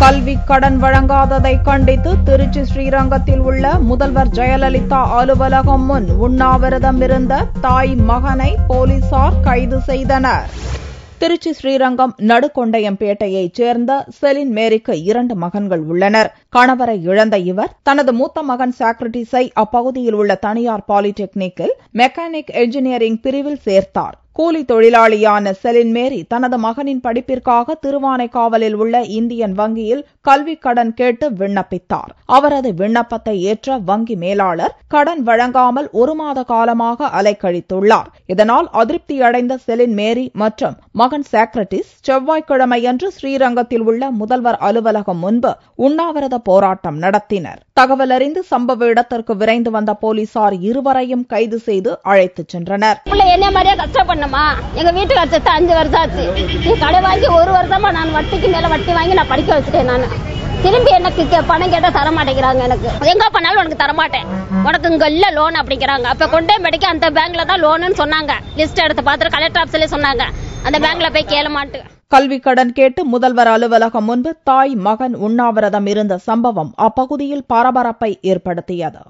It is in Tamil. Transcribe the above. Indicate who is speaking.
Speaker 1: கல்வி கடன் வழங்காததை கண்டித்து திருச்சி ஸ்ரீரங்கத்தில் உள்ள முதல்வர் ஜெயலலிதா அலுவலகம் முன் உண்ணாவிரதம் இருந்த தாய் மகனை போலீசார் கைது செய்தனர். திருச்சி ஸ்ரீரங்கம் நடுக்கொண்டையம்பேட்டையைச் சேர்ந்த செலின் மேரிக்கு இரண்டு மகன்கள் உள்ளனர். கணவரை இழந்த இவர் தனது மூத்த மகன் சாக்ரட்டிஸை அப்பகுதியில் உள்ள தனியார் பாலிடெக்னிக்கில் மெக்கானிக் என்ஜினியரிங் பிரிவில் சேர்த்தார். கூலி தொழிலாளியான செலின் மேரி தனது மகனின் படிப்பிற்காக திருவானைக்காவலில் உள்ள இந்தியன் வங்கியில் கல்விக் கடன் கேட்டு விண்ணப்பித்தார். அவரது விண்ணப்பத்தை ஏற்ற வங்கி மேலாளர் கடன் வழங்காமல் ஒரு மாத காலமாக அலைக்கழித்துள்ளார். இதனால் அதிருப்தியடைந்த செலின் மேரி மற்றும் மகன் சாக்ரட்டிஸ் செவ்வாய்க்கிழமையன்று ஸ்ரீரங்கத்தில் உள்ள முதல்வர் அலுவலகம் முன்பு உண்ணாவிரத போராட்டம் நடத்தினர். தகவல் அறிந்து சம்பவ இடத்திற்கு விரைந்து வந்த போலீசார் இருவரையும் கைது செய்து அழைத்துச் சென்றனர்.
Speaker 2: பிள்ளை என்ன மாதிரியே கஷ்டப்படணுமா எங்க வீட்டுக்கு அச்சத்தை அஞ்சு வருஷம் ஆச்சு நீ கடை வாங்கி ஒரு வருஷமா நான் வட்டிக்கு மேல வட்டி வாங்கி நான் படிக்க வச்சுட்டேன் நான். திரும்பி எனக்கு கே- பணம் கேட்டா தர மாட்டேங்கிறாங்க எனக்கு. எங்க பண்ணாலும் உனக்கு தர மாட்டேன் உனக்கு இங்க இல்ல லோன் அப்படிங்கிறாங்க. அப்ப கொண்டே மெடிக்க அந்த பேங்க்ல தான் லோனுன்னு சொன்னாங்க. லிஸ்ட் எடுத்து பார்த்துட்டு கலெக்டர் ஆஃபீஸ்ல சொன்னாங்க. அந்த பேங்க்ல போய் கேள மாட்டேன்
Speaker 1: கல்வி கடன் கேட்டு முதல்வர் அலுவலகம் முன்பு தாய் மகன் உண்ணாவிரதம் இருந்த சம்பவம் அப்பகுதியில் பரபரப்பை ஏற்படுத்தியது.